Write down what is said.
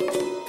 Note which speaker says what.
Speaker 1: you